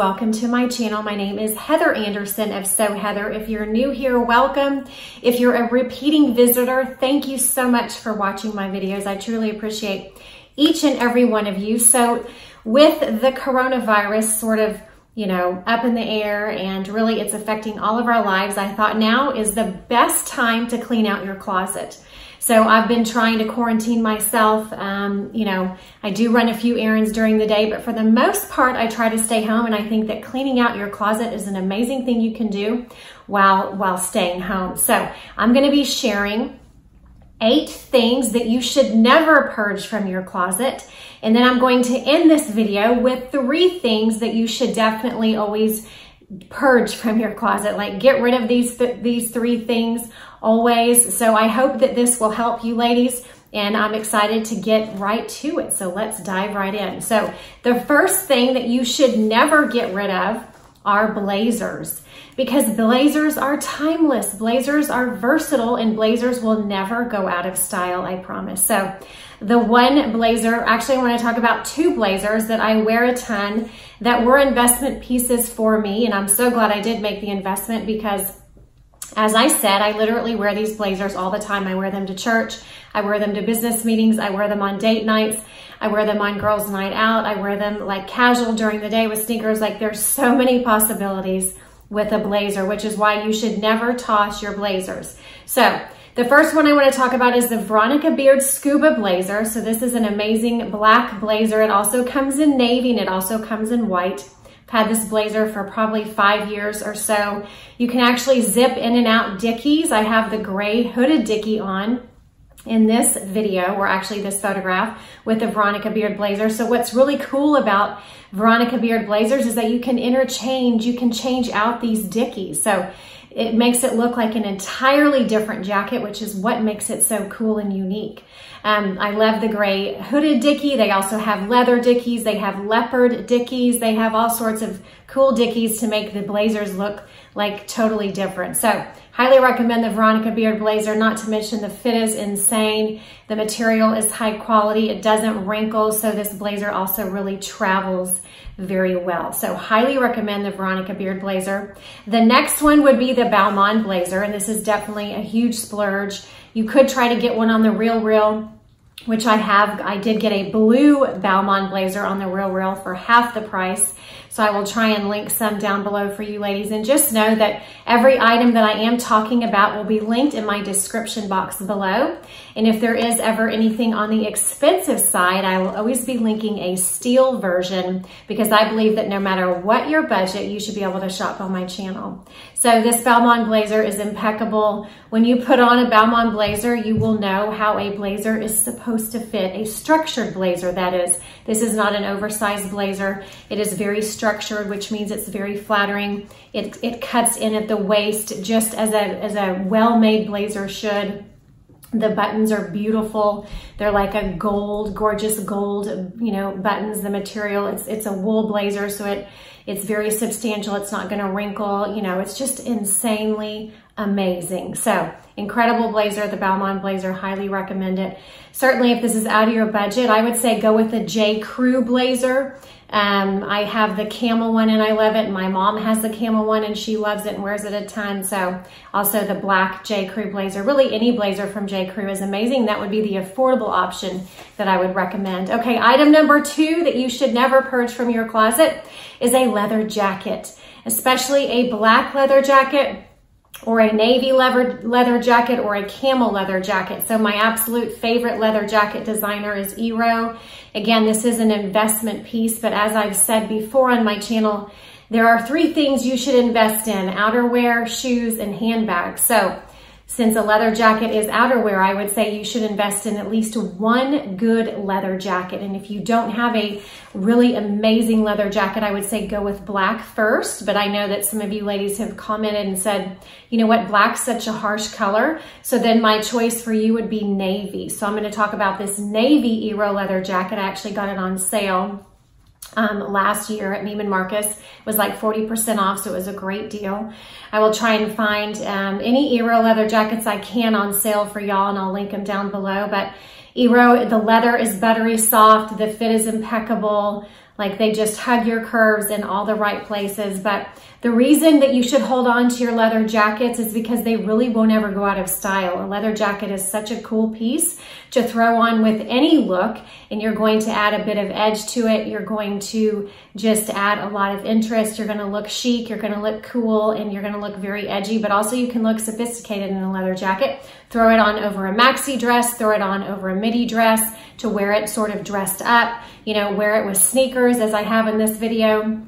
welcome to my channel. My name is Heather Anderson of So Heather. If you're new here, welcome. If you're a repeating visitor, thank you so much for watching my videos. I truly appreciate each and every one of you. So with the coronavirus sort of you know, up in the air and really it's affecting all of our lives, I thought now is the best time to clean out your closet. So I've been trying to quarantine myself. Um, you know, I do run a few errands during the day, but for the most part, I try to stay home. And I think that cleaning out your closet is an amazing thing you can do while, while staying home. So I'm going to be sharing eight things that you should never purge from your closet. And then I'm going to end this video with three things that you should definitely always purge from your closet. Like get rid of these, th these three things always. So I hope that this will help you ladies and I'm excited to get right to it. So let's dive right in. So the first thing that you should never get rid of are blazers because blazers are timeless. Blazers are versatile and blazers will never go out of style, I promise. So the one blazer, actually I want to talk about two blazers that I wear a ton that were investment pieces for me. And I'm so glad I did make the investment because as I said, I literally wear these blazers all the time. I wear them to church. I wear them to business meetings. I wear them on date nights. I wear them on girls' night out. I wear them like casual during the day with sneakers. Like there's so many possibilities with a blazer, which is why you should never toss your blazers. So the first one I want to talk about is the Veronica Beard Scuba Blazer. So this is an amazing black blazer. It also comes in navy and it also comes in white. I've had this blazer for probably five years or so. You can actually zip in and out dickies. I have the gray hooded dickie on in this video, or actually this photograph, with the Veronica Beard blazer. So what's really cool about Veronica Beard blazers is that you can interchange, you can change out these dickies. So it makes it look like an entirely different jacket, which is what makes it so cool and unique. Um, I love the gray hooded dickie. They also have leather dickies. They have leopard dickies. They have all sorts of cool dickies to make the blazers look like totally different. So highly recommend the Veronica Beard blazer, not to mention the fit is insane. The material is high quality. It doesn't wrinkle. So this blazer also really travels very well. So highly recommend the Veronica Beard blazer. The next one would be the Balmain blazer. And this is definitely a huge splurge. You could try to get one on the Real Real which I have. I did get a blue Balmain blazer on the Real Real for half the price. So I will try and link some down below for you ladies. And just know that every item that I am talking about will be linked in my description box below. And if there is ever anything on the expensive side, I will always be linking a steal version because I believe that no matter what your budget, you should be able to shop on my channel. So this Balmain blazer is impeccable. When you put on a Balmain blazer, you will know how a blazer is supposed to fit, a structured blazer that is. This is not an oversized blazer. It is very structured, which means it's very flattering. It, it cuts in at the waist just as a, as a well-made blazer should. The buttons are beautiful. They're like a gold, gorgeous gold, you know, buttons. The material, it's, it's a wool blazer, so it, it's very substantial. It's not gonna wrinkle, you know, it's just insanely amazing. So incredible blazer, the Balmain blazer, highly recommend it. Certainly if this is out of your budget, I would say go with the J. Crew blazer. Um, I have the camel one and I love it. My mom has the camel one and she loves it and wears it a ton. So also the black J. Crew blazer. Really any blazer from J. Crew is amazing. That would be the affordable option that I would recommend. Okay, item number two that you should never purge from your closet is a leather jacket, especially a black leather jacket or a navy leather, leather jacket or a camel leather jacket. So my absolute favorite leather jacket designer is IRO. Again, this is an investment piece, but as I've said before on my channel, there are three things you should invest in, outerwear, shoes, and handbags. So since a leather jacket is outerwear, I would say you should invest in at least one good leather jacket. And if you don't have a really amazing leather jacket, I would say go with black first. But I know that some of you ladies have commented and said, you know what, black's such a harsh color. So then my choice for you would be navy. So I'm gonna talk about this navy IRO leather jacket. I actually got it on sale um, last year at Neiman Marcus was like 40% off, so it was a great deal. I will try and find um, any IRO leather jackets I can on sale for y'all, and I'll link them down below. But IRO, the leather is buttery soft, the fit is impeccable. Like they just hug your curves in all the right places. But the reason that you should hold on to your leather jackets is because they really won't ever go out of style. A leather jacket is such a cool piece to throw on with any look and you're going to add a bit of edge to it. You're going to just add a lot of interest. You're gonna look chic, you're gonna look cool, and you're gonna look very edgy, but also you can look sophisticated in a leather jacket. Throw it on over a maxi dress, throw it on over a midi dress to wear it sort of dressed up, you know, wear it with sneakers as I have in this video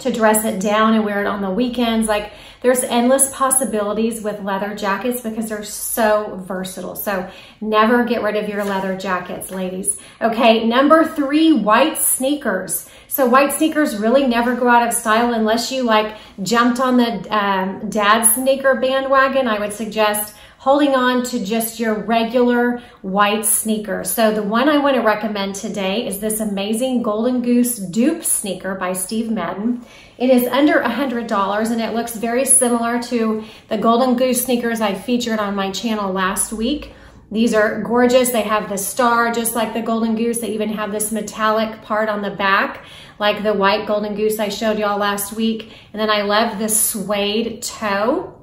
to dress it down and wear it on the weekends. Like there's endless possibilities with leather jackets because they're so versatile. So never get rid of your leather jackets, ladies. Okay, number three, white sneakers. So white sneakers really never go out of style unless you like jumped on the um, dad sneaker bandwagon. I would suggest holding on to just your regular white sneaker. So the one I want to recommend today is this amazing Golden Goose dupe sneaker by Steve Madden. It is under $100 and it looks very similar to the Golden Goose sneakers I featured on my channel last week. These are gorgeous. They have the star just like the Golden Goose. They even have this metallic part on the back like the white Golden Goose I showed y'all last week. And then I love the suede toe.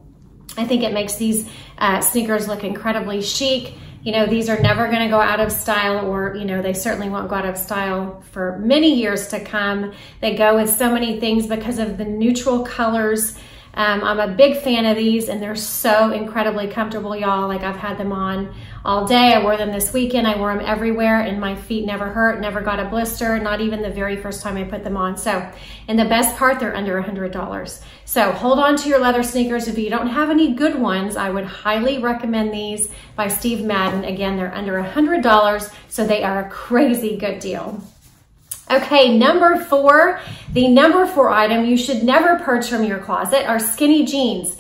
I think it makes these uh, sneakers look incredibly chic. You know, these are never going to go out of style or, you know, they certainly won't go out of style for many years to come. They go with so many things because of the neutral colors. Um, I'm a big fan of these and they're so incredibly comfortable, y'all. Like I've had them on all day. I wore them this weekend. I wore them everywhere and my feet never hurt, never got a blister, not even the very first time I put them on. So, and the best part, they're under $100. So hold on to your leather sneakers. If you don't have any good ones, I would highly recommend these by Steve Madden. Again, they're under $100, so they are a crazy good deal. Okay, number four, the number four item you should never purge from your closet are skinny jeans.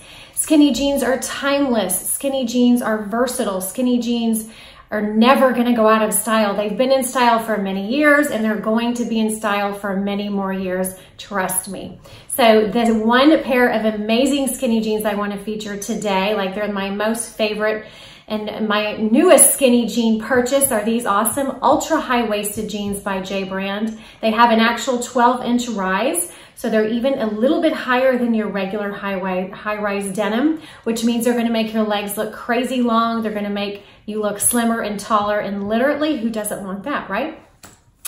Skinny jeans are timeless. Skinny jeans are versatile. Skinny jeans are never going to go out of style. They've been in style for many years and they're going to be in style for many more years. Trust me. So the one pair of amazing skinny jeans I want to feature today, like they're my most favorite and my newest skinny jean purchase are these awesome ultra high waisted jeans by J Brand. They have an actual 12 inch rise. So they're even a little bit higher than your regular high, high rise denim, which means they're gonna make your legs look crazy long. They're gonna make you look slimmer and taller. And literally, who doesn't want that, right?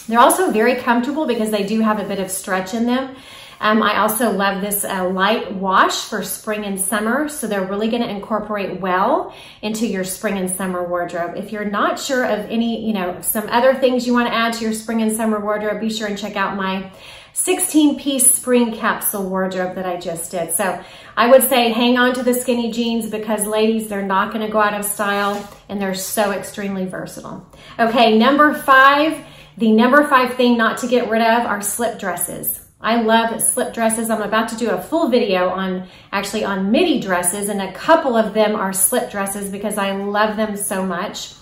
They're also very comfortable because they do have a bit of stretch in them. Um, I also love this uh, light wash for spring and summer. So they're really gonna incorporate well into your spring and summer wardrobe. If you're not sure of any, you know, some other things you wanna add to your spring and summer wardrobe, be sure and check out my 16 piece spring capsule wardrobe that I just did. So I would say hang on to the skinny jeans because ladies, they're not gonna go out of style and they're so extremely versatile. Okay, number five, the number five thing not to get rid of are slip dresses. I love slip dresses. I'm about to do a full video on actually on midi dresses and a couple of them are slip dresses because I love them so much.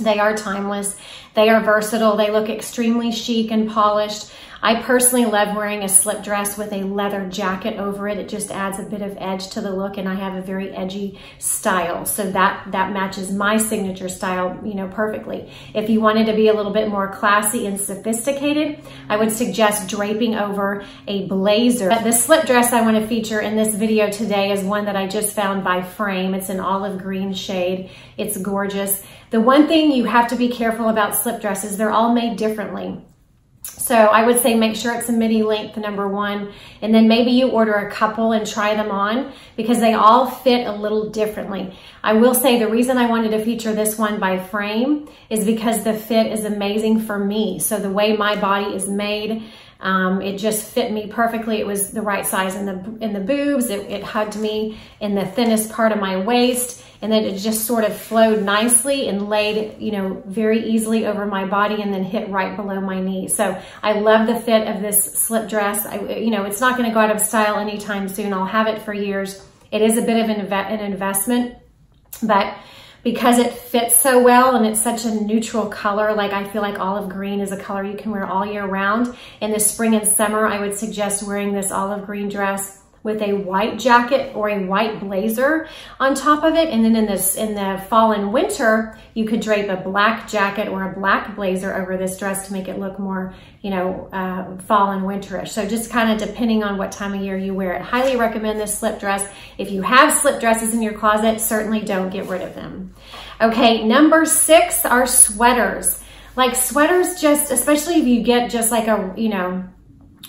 They are timeless. They are versatile. They look extremely chic and polished. I personally love wearing a slip dress with a leather jacket over it. It just adds a bit of edge to the look and I have a very edgy style. So that, that matches my signature style, you know, perfectly. If you wanted to be a little bit more classy and sophisticated, I would suggest draping over a blazer. But the slip dress I want to feature in this video today is one that I just found by Frame. It's an olive green shade. It's gorgeous. The one thing you have to be careful about slip dresses, they're all made differently. So I would say make sure it's a midi length, number one, and then maybe you order a couple and try them on because they all fit a little differently. I will say the reason I wanted to feature this one by frame is because the fit is amazing for me. So the way my body is made, um, it just fit me perfectly. It was the right size in the in the boobs. It, it hugged me in the thinnest part of my waist and then it just sort of flowed nicely and laid, you know, very easily over my body and then hit right below my knee. So I love the fit of this slip dress. I, you know, it's not going to go out of style anytime soon. I'll have it for years. It is a bit of an, an investment, but because it fits so well and it's such a neutral color, like I feel like olive green is a color you can wear all year round. In the spring and summer, I would suggest wearing this olive green dress with a white jacket or a white blazer on top of it. And then in this in the fall and winter, you could drape a black jacket or a black blazer over this dress to make it look more, you know, uh, fall and winterish. So just kind of depending on what time of year you wear it. Highly recommend this slip dress. If you have slip dresses in your closet, certainly don't get rid of them. Okay, number six are sweaters. Like sweaters just, especially if you get just like a, you know,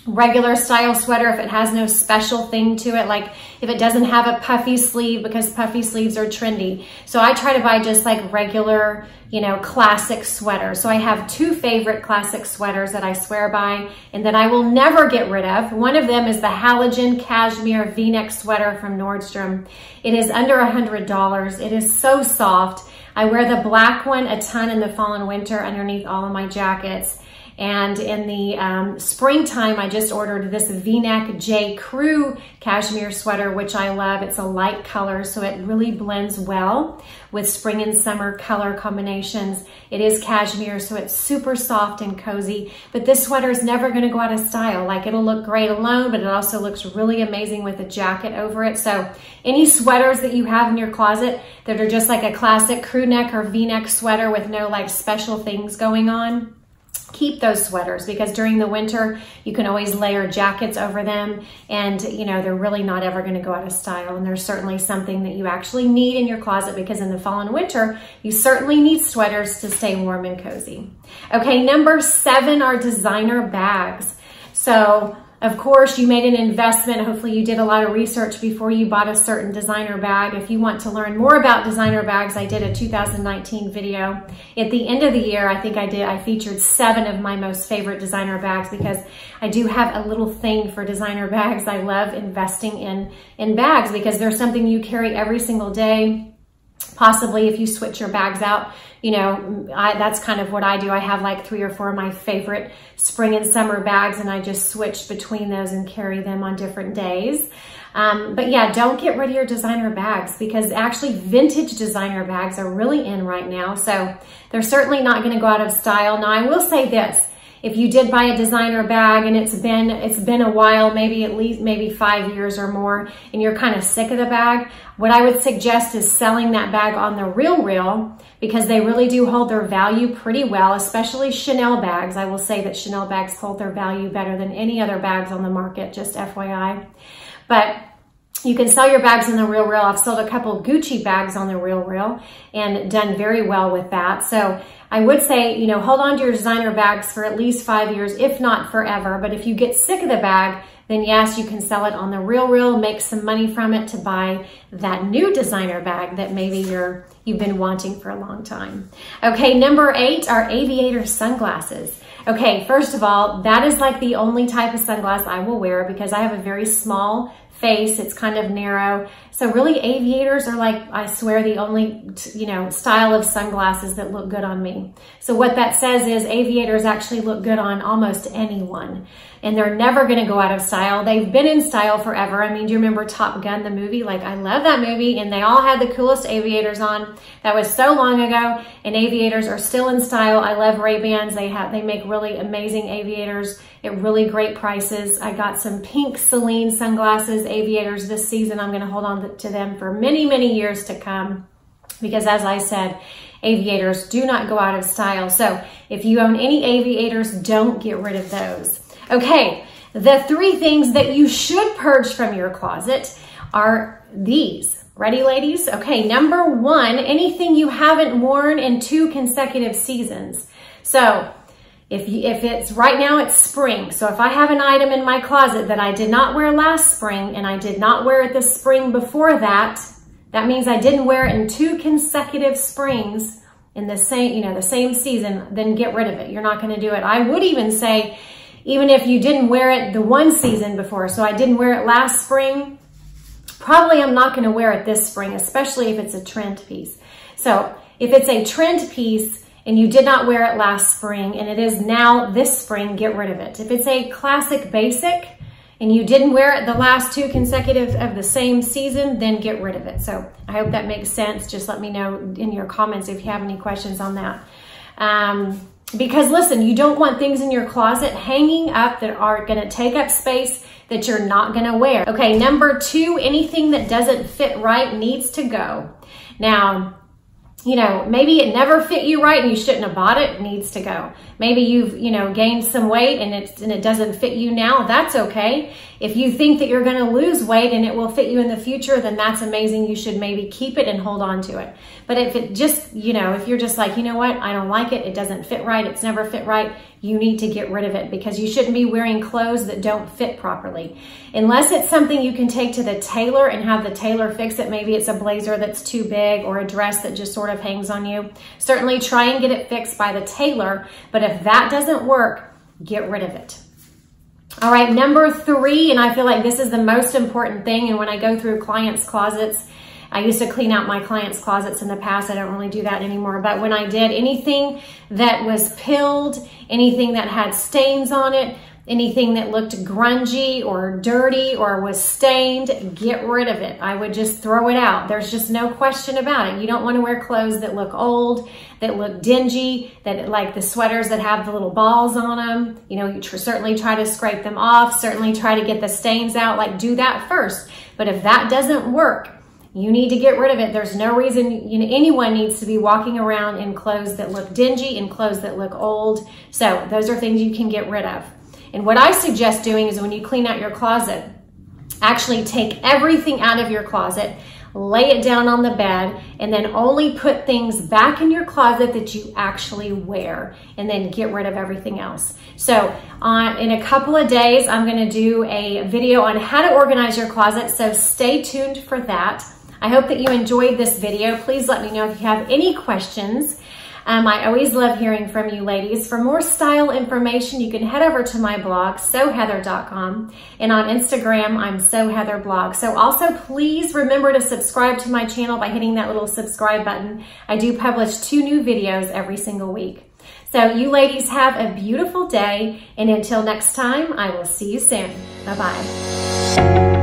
regular style sweater if it has no special thing to it like if it doesn't have a puffy sleeve because puffy sleeves are trendy. So I try to buy just like regular you know classic sweaters so I have two favorite classic sweaters that I swear by and that I will never get rid of. One of them is the halogen cashmere v-neck sweater from Nordstrom. It is under a hundred dollars. It is so soft. I wear the black one a ton in the fall and winter underneath all of my jackets and in the um, springtime, I just ordered this V-neck J. Crew cashmere sweater, which I love. It's a light color, so it really blends well with spring and summer color combinations. It is cashmere, so it's super soft and cozy, but this sweater is never gonna go out of style. Like it'll look great alone, but it also looks really amazing with a jacket over it. So any sweaters that you have in your closet that are just like a classic crew neck or V-neck sweater with no like special things going on, keep those sweaters because during the winter you can always layer jackets over them and you know they're really not ever going to go out of style. And there's certainly something that you actually need in your closet because in the fall and winter you certainly need sweaters to stay warm and cozy. Okay number seven are designer bags. So of course, you made an investment. Hopefully you did a lot of research before you bought a certain designer bag. If you want to learn more about designer bags, I did a 2019 video. At the end of the year, I think I did, I featured seven of my most favorite designer bags because I do have a little thing for designer bags. I love investing in, in bags because they're something you carry every single day possibly if you switch your bags out, you know, I, that's kind of what I do. I have like three or four of my favorite spring and summer bags and I just switch between those and carry them on different days. Um, but yeah, don't get rid of your designer bags because actually vintage designer bags are really in right now. So they're certainly not going to go out of style. Now I will say this, if you did buy a designer bag and it's been it's been a while, maybe at least maybe five years or more, and you're kind of sick of the bag, what I would suggest is selling that bag on the Real Real because they really do hold their value pretty well, especially Chanel bags. I will say that Chanel bags hold their value better than any other bags on the market, just FYI. But you can sell your bags in the Real Real. I've sold a couple Gucci bags on the Real Real and done very well with that. So I would say, you know, hold on to your designer bags for at least five years, if not forever. But if you get sick of the bag, then yes, you can sell it on the Real Real, make some money from it to buy that new designer bag that maybe you're, you've been wanting for a long time. Okay, number eight are aviator sunglasses. Okay, first of all, that is like the only type of sunglass I will wear because I have a very small face. It's kind of narrow. So really aviators are like, I swear, the only, you know, style of sunglasses that look good on me. So what that says is aviators actually look good on almost anyone and they're never going to go out of style. They've been in style forever. I mean, do you remember Top Gun, the movie? Like, I love that movie, and they all had the coolest aviators on. That was so long ago, and aviators are still in style. I love Ray-Bans. They have they make really amazing aviators at really great prices. I got some pink Celine sunglasses aviators this season. I'm going to hold on to them for many, many years to come because as I said, aviators do not go out of style. So if you own any aviators, don't get rid of those. Okay, the three things that you should purge from your closet are these. Ready, ladies? Okay, number one, anything you haven't worn in two consecutive seasons. So if, you, if it's right now, it's spring. So if I have an item in my closet that I did not wear last spring and I did not wear it the spring before that, that means I didn't wear it in two consecutive springs in the same, you know, the same season, then get rid of it. You're not going to do it. I would even say even if you didn't wear it the one season before. So I didn't wear it last spring. Probably I'm not going to wear it this spring, especially if it's a trend piece. So if it's a trend piece and you did not wear it last spring and it is now this spring, get rid of it. If it's a classic basic and you didn't wear it the last two consecutive of the same season, then get rid of it. So I hope that makes sense. Just let me know in your comments if you have any questions on that. Um, because listen, you don't want things in your closet hanging up that are going to take up space, that you're not gonna wear. Okay, number two, anything that doesn't fit right needs to go. Now, you know, maybe it never fit you right and you shouldn't have bought it, it needs to go. Maybe you've, you know, gained some weight and it, and it doesn't fit you now, that's okay. If you think that you're gonna lose weight and it will fit you in the future, then that's amazing. You should maybe keep it and hold on to it. But if it just, you know, if you're just like, you know what, I don't like it, it doesn't fit right, it's never fit right, you need to get rid of it because you shouldn't be wearing clothes that don't fit properly. Unless it's something you can take to the tailor and have the tailor fix it. Maybe it's a blazer that's too big or a dress that just sort of hangs on you. Certainly try and get it fixed by the tailor. But if that doesn't work, get rid of it. All right, number three, and I feel like this is the most important thing. And when I go through clients' closets, I used to clean out my clients' closets in the past. I don't really do that anymore. But when I did, anything that was pilled, anything that had stains on it, anything that looked grungy or dirty or was stained, get rid of it. I would just throw it out. There's just no question about it. You don't want to wear clothes that look old, that look dingy, that like the sweaters that have the little balls on them. You know, you tr certainly try to scrape them off, certainly try to get the stains out, like do that first. But if that doesn't work, you need to get rid of it. There's no reason you know, anyone needs to be walking around in clothes that look dingy and clothes that look old. So those are things you can get rid of. And what I suggest doing is when you clean out your closet, actually take everything out of your closet, lay it down on the bed, and then only put things back in your closet that you actually wear, and then get rid of everything else. So uh, in a couple of days, I'm gonna do a video on how to organize your closet, so stay tuned for that. I hope that you enjoyed this video. Please let me know if you have any questions. Um, I always love hearing from you ladies. For more style information, you can head over to my blog, soheather.com. And on Instagram, I'm soheatherblog. So also please remember to subscribe to my channel by hitting that little subscribe button. I do publish two new videos every single week. So you ladies have a beautiful day. And until next time, I will see you soon. Bye-bye.